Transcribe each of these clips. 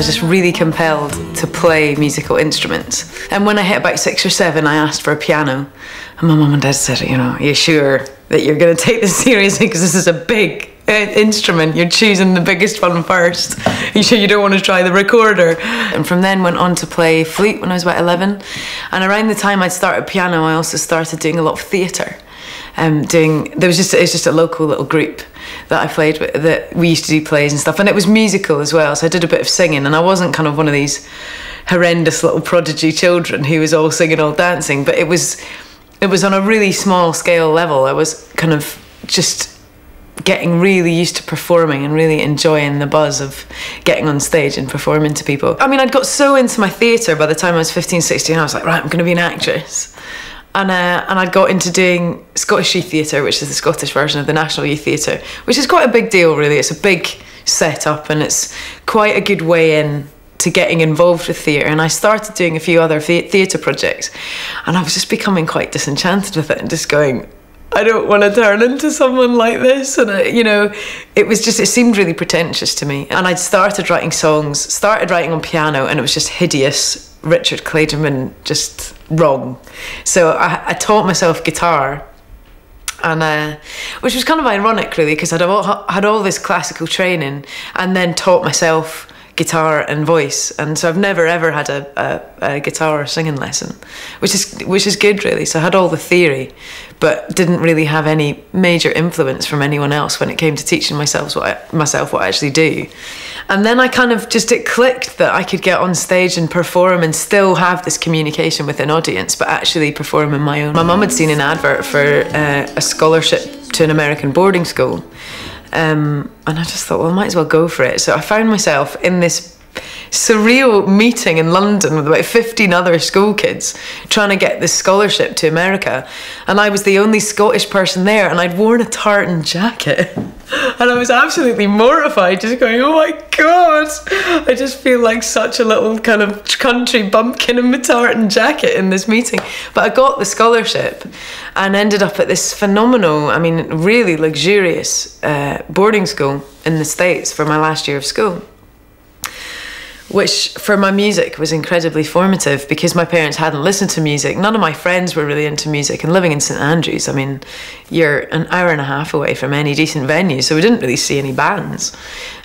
was just really compelled to play musical instruments. And when I hit about six or seven, I asked for a piano. And my mum and dad said, you know, are you sure that you're going to take this seriously? Because this is a big uh, instrument. You're choosing the biggest one first. You sure you don't want to try the recorder? And from then went on to play flute when I was about 11. And around the time I'd started piano, I also started doing a lot of theatre. Um, doing there was just it was just a local little group that I played with that we used to do plays and stuff. And it was musical as well so I did a bit of singing. And I wasn't kind of one of these horrendous little prodigy children who was all singing all dancing. But it was it was on a really small scale level. I was kind of just getting really used to performing and really enjoying the buzz of getting on stage and performing to people. I mean, I'd got so into my theatre by the time I was 15, 16, I was like, right, I'm going to be an actress and uh, and I got into doing Scottish Youth Theatre, which is the Scottish version of the National Youth Theatre, which is quite a big deal, really. It's a big setup, and it's quite a good way in to getting involved with theatre. And I started doing a few other theatre projects, and I was just becoming quite disenchanted with it, and just going. I don't want to turn into someone like this, and I, you know, it was just it seemed really pretentious to me. And I'd started writing songs, started writing on piano, and it was just hideous Richard Clayderman just wrong. So I, I taught myself guitar, and uh, which was kind of ironic, really, because I'd all, had all this classical training and then taught myself guitar and voice, and so I've never ever had a, a, a, guitar or singing lesson, which is which is good really. So I had all the theory, but didn't really have any major influence from anyone else when it came to teaching myself what I, myself what I actually do. And then I kind of just it clicked that I could get on stage and perform and still have this communication with an audience, but actually perform in my own. My mum had seen an advert for uh, a scholarship to an American boarding school um, and I just thought, well, I might as well go for it. So I found myself in this surreal meeting in London with about 15 other school kids trying to get this scholarship to America. And I was the only Scottish person there, and I'd worn a tartan jacket. And I was absolutely mortified, just going, oh my God, I just feel like such a little kind of country bumpkin in my tartan jacket in this meeting. But I got the scholarship and ended up at this phenomenal, I mean, really luxurious uh, boarding school in the States for my last year of school which for my music was incredibly formative because my parents hadn't listened to music. None of my friends were really into music. And living in St Andrews, I mean, you're an hour and a half away from any decent venue, so we didn't really see any bands.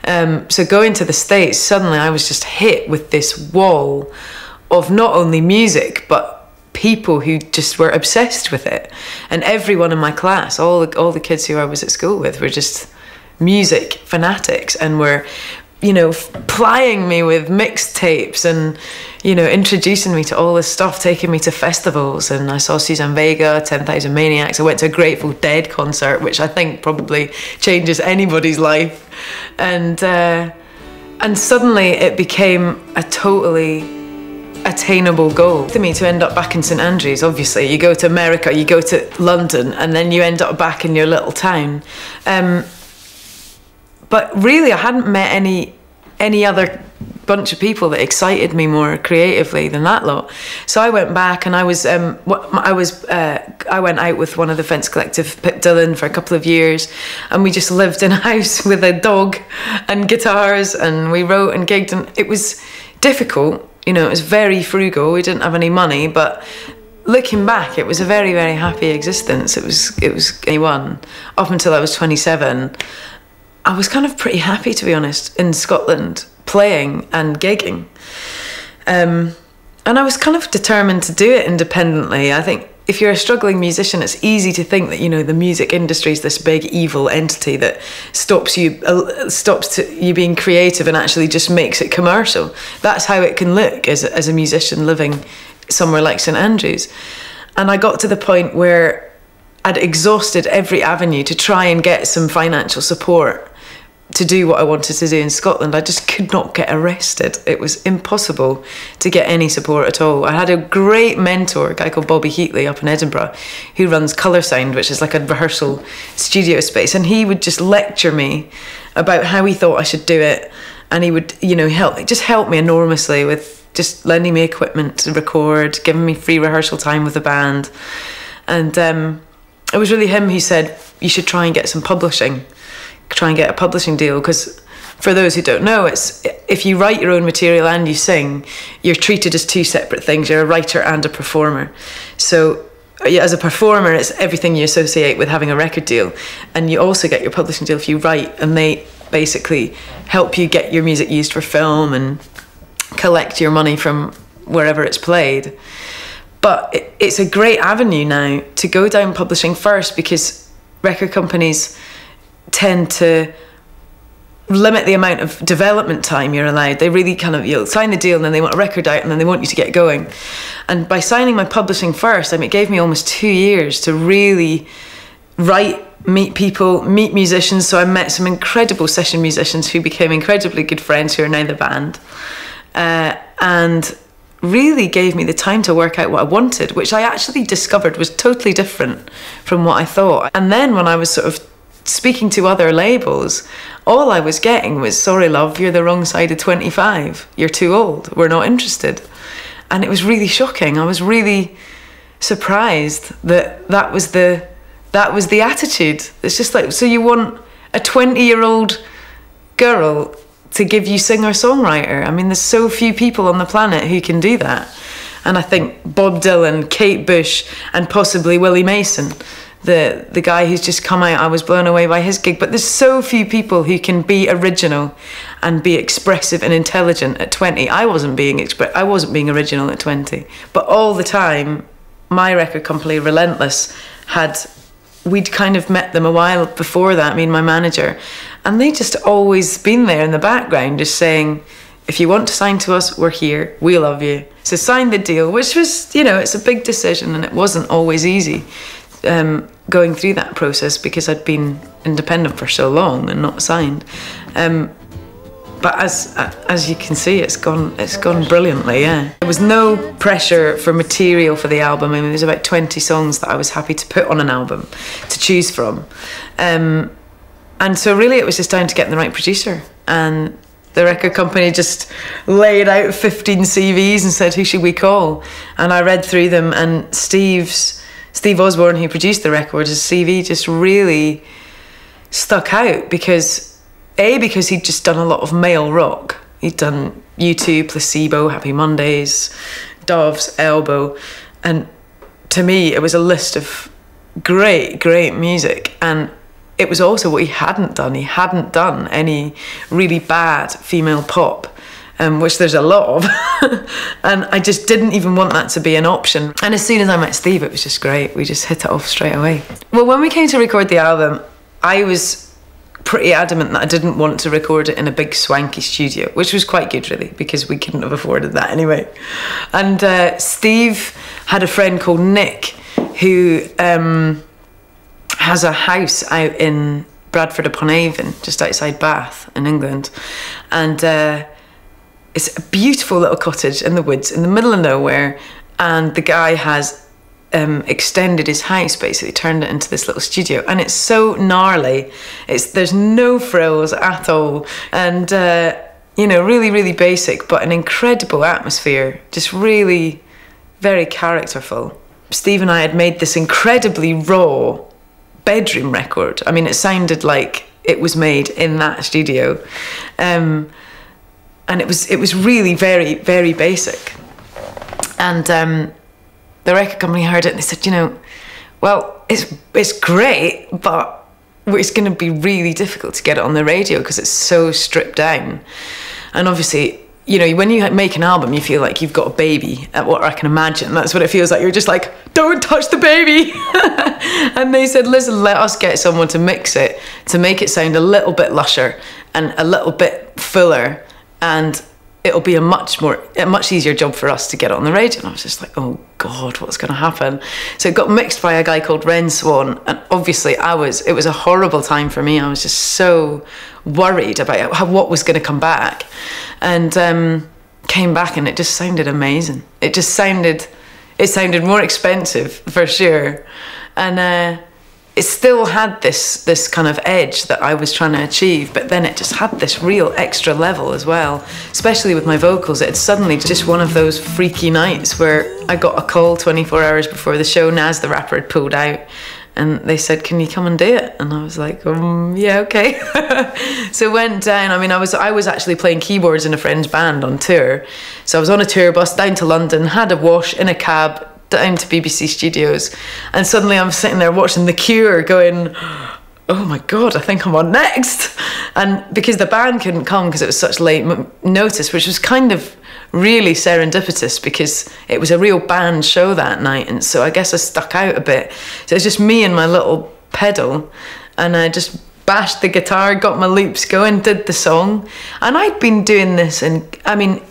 Um, so going to the States, suddenly I was just hit with this wall of not only music, but people who just were obsessed with it. And everyone in my class, all the, all the kids who I was at school with, were just music fanatics and were you know, plying me with mixtapes and, you know, introducing me to all this stuff, taking me to festivals. And I saw Suzanne Vega, 10,000 Maniacs. I went to a Grateful Dead concert, which I think probably changes anybody's life. And, uh, and suddenly it became a totally attainable goal to me to end up back in St Andrews. Obviously, you go to America, you go to London, and then you end up back in your little town. Um, but really, I hadn't met any any other bunch of people that excited me more creatively than that lot. So I went back and I was um, I was uh, I went out with one of the Fence Collective, Pip Dylan, for a couple of years, and we just lived in a house with a dog and guitars, and we wrote and gigged, and it was difficult. You know, it was very frugal. We didn't have any money, but looking back, it was a very very happy existence. It was it was a one up until I was twenty seven I was kind of pretty happy, to be honest, in Scotland, playing and gigging. Um, and I was kind of determined to do it independently. I think if you're a struggling musician, it's easy to think that you know the music industry is this big evil entity that stops you uh, stops you being creative and actually just makes it commercial. That's how it can look as as a musician living somewhere like St Andrews. And I got to the point where I'd exhausted every avenue to try and get some financial support to do what I wanted to do in Scotland, I just could not get arrested. It was impossible to get any support at all. I had a great mentor, a guy called Bobby Heatley up in Edinburgh, who runs Colour Sound, which is like a rehearsal studio space, and he would just lecture me about how he thought I should do it, and he would, you know, help just help me enormously with just lending me equipment to record, giving me free rehearsal time with the band, and um, it was really him who said you should try and get some publishing try and get a publishing deal because for those who don't know, it's if you write your own material and you sing, you're treated as two separate things. You're a writer and a performer. So as a performer, it's everything you associate with having a record deal, and you also get your publishing deal if you write, and they basically help you get your music used for film and collect your money from wherever it's played. But it's a great avenue now to go down publishing first because record companies tend to limit the amount of development time you're allowed. They really kind of you'll sign the deal and then they want a record out and then they want you to get going. And by signing my publishing first, I mean it gave me almost two years to really write, meet people, meet musicians. So I met some incredible session musicians who became incredibly good friends who are now the band. Uh, and really gave me the time to work out what I wanted, which I actually discovered was totally different from what I thought. And then when I was sort of speaking to other labels, all I was getting was, sorry, love, you're the wrong side of 25. You're too old. We're not interested. And it was really shocking. I was really surprised that that was the that was the attitude. It's just like so you want a 20 year old girl to give you singer songwriter. I mean, there's so few people on the planet who can do that. And I think Bob Dylan, Kate Bush, and possibly Willie Mason the the guy who's just come out. I was blown away by his gig. But there's so few people who can be original and be expressive and intelligent at 20. I wasn't being I wasn't being original at 20. But all the time, my record company, Relentless, had we'd kind of met them a while before that. I mean, my manager, and they just always been there in the background, just saying. If you want to sign to us, we're here. We love you. So sign the deal, which was, you know, it's a big decision and it wasn't always easy um, going through that process because I'd been independent for so long and not signed. Um, but as as you can see, it's gone it's gone brilliantly. Yeah, there was no pressure for material for the album. I mean, there's about 20 songs that I was happy to put on an album to choose from, um, and so really it was just down to getting the right producer and. The record company just laid out 15 CVs and said, Who should we call? And I read through them, and Steve's Steve Osborne, who produced the record, his CV just really stuck out because a because he'd just done a lot of male rock. He'd done U2, Placebo, Happy Mondays, Doves, Elbow, and to me it was a list of great, great music and it was also what he hadn't done. He hadn't done any really bad female pop um, which there's a lot of. and I just didn't even want that to be an option. And as soon as I met Steve, it was just great. We just hit it off straight away. Well, when we came to record the album, I was pretty adamant that I didn't want to record it in a big swanky studio, which was quite good really because we couldn't have afforded that anyway. And uh, Steve had a friend called Nick who um, has a house out in Bradford upon Avon, just outside Bath in England, and. Uh, it's a beautiful little cottage in the woods in the middle of nowhere, and the guy has um, extended his house, basically turned it into this little studio, and it's so gnarly. It's there's no frills at all, and uh, you know, really, really basic, but an incredible atmosphere. Just really very characterful. Steve and I had made this incredibly raw bedroom record. I mean, it sounded like it was made in that studio. Um, and it was it was really very very basic. And um, the record company heard it and they said, you know, well, it's it's great, but it's going to be really difficult to get it on the radio because it's so stripped down. And obviously, you know, when you make an album, you feel like you've got a baby. At what I can imagine, that's what it feels like. You're just like, don't touch the baby. and they said, listen, let us get someone to mix it to make it sound a little bit lusher and a little bit fuller and it'll be a much more a much easier job for us to get on the radio and i was just like oh god what's going to happen? So it got mixed by a guy called ren swan. And obviously i was it was a horrible time for me. I was just so worried about how, what was going to come back. And um, came back and it just sounded amazing. It just sounded it sounded more expensive for sure. And uh, it still had this this kind of edge that I was trying to achieve, but then it just had this real extra level as well. Especially with my vocals, it's suddenly just one of those freaky nights where I got a call 24 hours before the show. Nas the rapper had pulled out, and they said, "Can you come and do it?" And I was like, um, "Yeah, okay." so went down. I mean, I was I was actually playing keyboards in a friend's band on tour, so I was on a tour bus down to London, had a wash in a cab down to BBC Studios, and suddenly I'm sitting there watching The Cure, going. Oh my god! I think I'm on next, and because the band couldn't come because it was such late notice, which was kind of really serendipitous because it was a real band show that night. And so I guess I stuck out a bit. So it was just me and my little pedal. And I just bashed the guitar, got my loops going, did the song. And I'd been doing this, and I mean,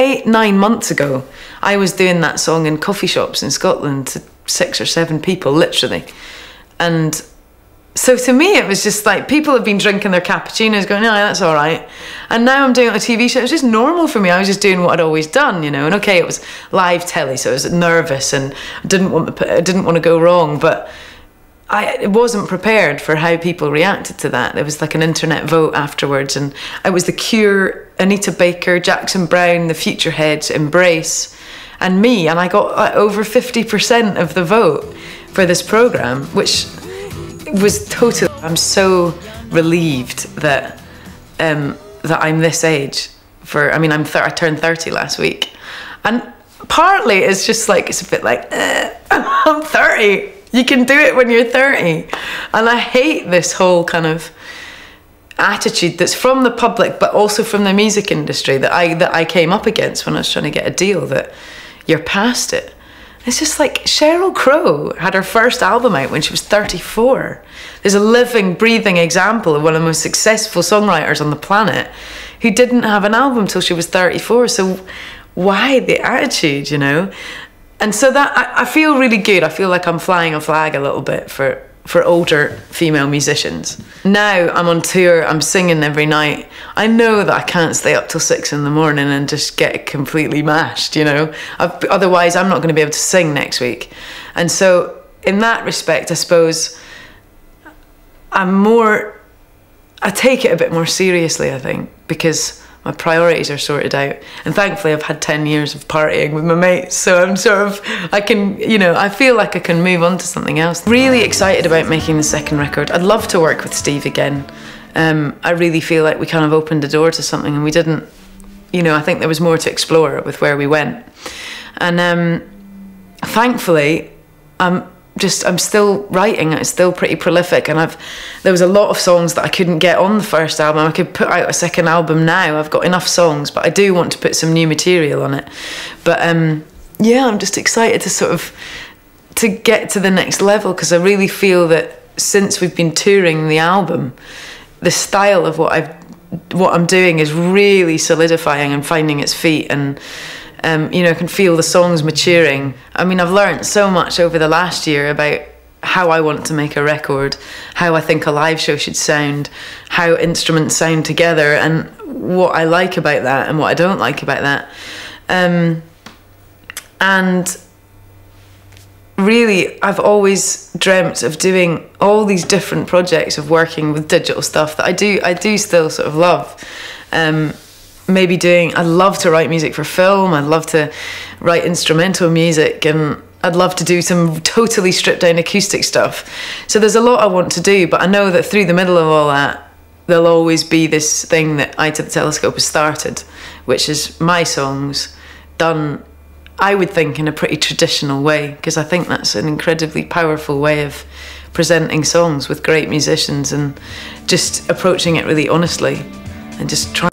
eight, nine months ago, I was doing that song in coffee shops in Scotland to six or seven people, literally. And so to me, it was just like people have been drinking their cappuccinos, going, "Yeah, that's all right." And now I'm doing it on a TV show. It was just normal for me. I was just doing what I'd always done, you know. And okay, it was live telly, so I was nervous and didn't want to, I didn't want to go wrong, but I wasn't prepared for how people reacted to that. There was like an internet vote afterwards, and it was The Cure, Anita Baker, Jackson Browne, The Futureheads, Embrace, and me, and I got like, over fifty percent of the vote for this program, which was totally. I'm so relieved that um, that I'm this age. For I mean, I'm I turned thirty last week, and partly it's just like it's a bit like eh, I'm thirty. You can do it when you're thirty, and I hate this whole kind of attitude that's from the public, but also from the music industry that I that I came up against when I was trying to get a deal. That you're past it it's just like Sheryl Crow had her first album out when she was 34. There's a living, breathing example of one of the most successful songwriters on the planet who didn't have an album till she was 34. So why the attitude, you know? And so that I, I feel really good. I feel like I'm flying a flag a little bit for for older female musicians. Now I'm on tour, I'm singing every night. I know that I can't stay up till six in the morning and just get completely mashed, you know. I've, otherwise, I'm not going to be able to sing next week. And so, in that respect, I suppose I'm more, I take it a bit more seriously, I think, because my priorities are sorted out. And thankfully, I've had 10 years of partying with my mates. So I'm sort of, I can, you know, I feel like I can move on to something else. Really excited about making the second record. I'd love to work with Steve again. Um, I really feel like we kind of opened the door to something and we didn't, you know, I think there was more to explore with where we went. And um, thankfully, I'm just I'm still writing. It's still pretty prolific, and I've there was a lot of songs that I couldn't get on the first album. I could put out a second album now. I've got enough songs, but I do want to put some new material on it. But um, yeah, I'm just excited to sort of to get to the next level because I really feel that since we've been touring the album, the style of what I've what I'm doing is really solidifying and finding its feet and um, you know, can feel the songs maturing. I mean, I've learned so much over the last year about how I want to make a record, how I think a live show should sound, how instruments sound together, and what I like about that and what I don't like about that. Um, and really, I've always dreamt of doing all these different projects of working with digital stuff that I do. I do still sort of love. Um, maybe doing I'd love to write music for film, I'd love to write instrumental music and I'd love to do some totally stripped down acoustic stuff. So there's a lot I want to do, but I know that through the middle of all that there'll always be this thing that Eye to the Telescope has started, which is my songs done I would think in a pretty traditional way because I think that's an incredibly powerful way of presenting songs with great musicians and just approaching it really honestly and just trying